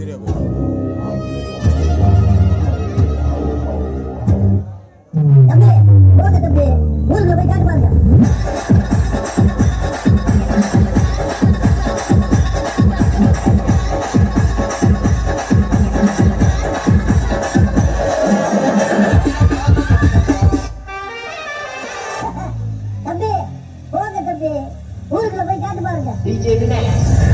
Nigeria BJP ने